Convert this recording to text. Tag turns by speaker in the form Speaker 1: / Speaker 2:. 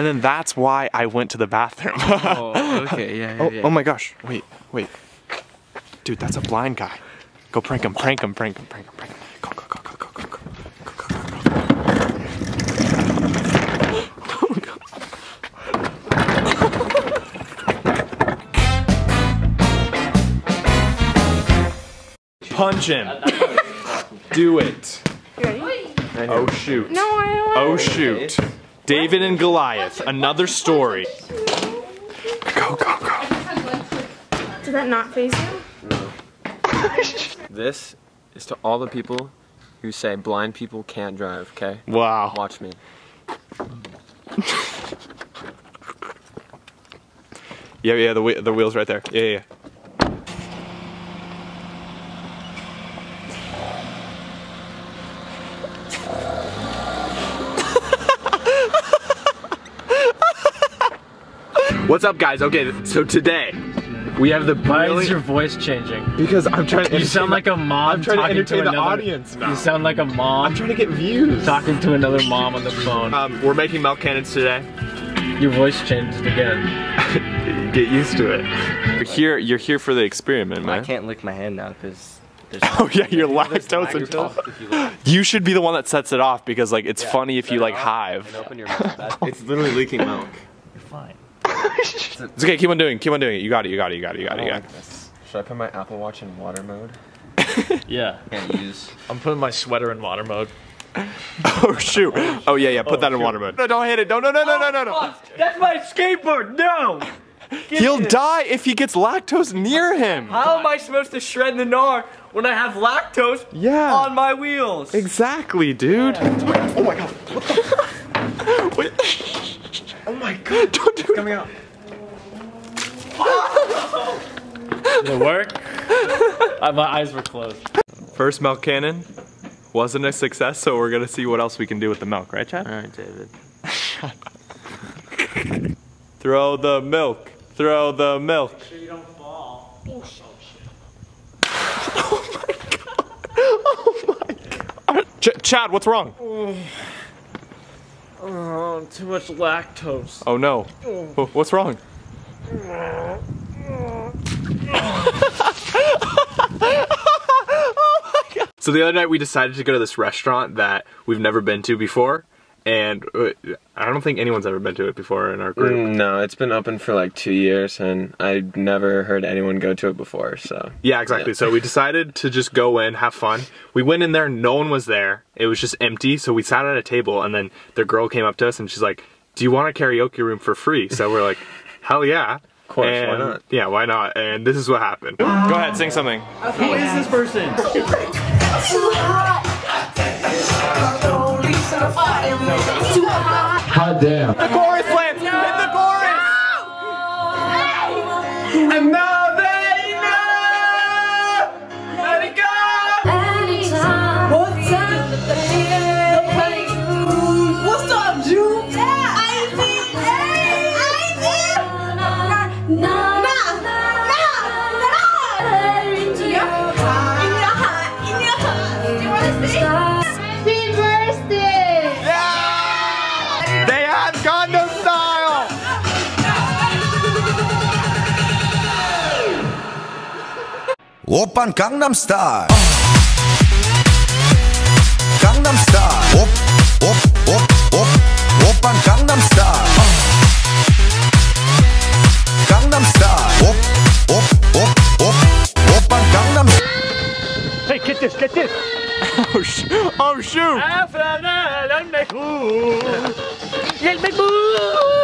Speaker 1: and then that's why I went to the bathroom.
Speaker 2: Oh, okay, yeah, yeah,
Speaker 1: oh,
Speaker 2: yeah.
Speaker 1: oh my gosh, wait, wait. Dude, that's a blind guy. Go prank him, prank him, prank him, prank him, prank him. Go, go, go, go, go, go, go. Go, go, go, go. Punch him. Do it.
Speaker 3: You ready?
Speaker 1: Oh shoot.
Speaker 3: No, I don't.
Speaker 1: Oh shoot. David and Goliath, another story. Go, go, go.
Speaker 3: Did that not faze you? No.
Speaker 2: This is to all the people who say blind people can't drive, okay?
Speaker 1: Wow.
Speaker 2: Watch me.
Speaker 1: Yeah, yeah, the, whe- the wheel's right there. Yeah, yeah, yeah. What's up, guys? Okay, so today we have the
Speaker 4: Why
Speaker 1: brilliant-
Speaker 4: is your voice changing?
Speaker 1: because I'm trying to
Speaker 4: You sound like a mom
Speaker 1: I'm trying to entertain the
Speaker 4: another,
Speaker 1: audience now.
Speaker 4: You sound like a mom
Speaker 1: I'm trying to get views.
Speaker 4: talking to another mom on the phone.
Speaker 1: Um, we're making milk cannons today.
Speaker 4: Your voice changed again.
Speaker 1: Get used to it. You're here. You're here for the experiment,
Speaker 5: I
Speaker 1: man.
Speaker 5: can't lick my hand now because there's.
Speaker 1: Oh yeah, you're
Speaker 5: There's
Speaker 1: lactose
Speaker 5: lactose
Speaker 1: intolerant.
Speaker 5: you
Speaker 1: should be the one that sets it off because like it's
Speaker 5: Yeah,
Speaker 1: funny if you like
Speaker 5: off
Speaker 1: hive.
Speaker 5: And open your mouth.
Speaker 2: It's literally leaking milk.
Speaker 5: You're fine.
Speaker 1: It's okay. Keep on doing. Keep on doing it. You got it. You got it. You got it. You got it. You got it.
Speaker 2: Should I put my Apple Watch in water mode?
Speaker 4: Yeah.
Speaker 5: Can't use.
Speaker 4: I'm putting my sweater in water mode.
Speaker 1: Oh shoot. Oh yeah, yeah. Put that in oh, water mode. No, don't hit it. No, no, no, no, no, no, oh, no.
Speaker 4: That's my skateboard! No!
Speaker 1: He'll die if he gets lactose near him.
Speaker 5: How am I supposed to shred the gnar when I have lactose
Speaker 1: Yeah.
Speaker 5: on my wheels?
Speaker 1: Exactly, dude. Oh my god. What the? Wait. Oh my god. Don't do it.
Speaker 2: Coming out.
Speaker 4: Did it work? Uh, my eyes were closed.
Speaker 1: First milk cannon wasn't a success, so we're gonna see what else we can do with the milk, right, Chad?
Speaker 5: Alright, David.
Speaker 1: Throw the milk. Throw the milk.
Speaker 4: Make sure you don't fall. Oh, oh my god. Oh my god.
Speaker 1: Ch- Chad, what's wrong?
Speaker 4: Oh, too much lactose.
Speaker 1: Oh no. Wh- What's wrong? So the other night we decided to go to this restaurant that we've never been to before, and uh, I don't think anyone's ever been to it before in our group.
Speaker 2: Mm, No, it's been open for like two years, and I've never heard anyone go to it before. So
Speaker 1: Yeah, exactly. So we decided to just go in, have fun. We went in there, no one was there. It was just empty. So we sat at a table, and then the girl came up to us and she's like, "Do you want a karaoke room for free?" So we're like, "Hell yeah!" Of
Speaker 2: course, why not?
Speaker 1: Yeah, why not? And this is what happened. Go ahead, sing something.
Speaker 4: Who is this person?
Speaker 1: Too hot Hot damn.
Speaker 6: 오빤 강남스타일 강남스타일 옵옵옵옵 오빤 강남스타일 강남스타일 옵옵옵옵 오빤 강남
Speaker 4: Hey, get this, get this!
Speaker 1: Oh, sh- oh shoot.
Speaker 4: Ready, ready?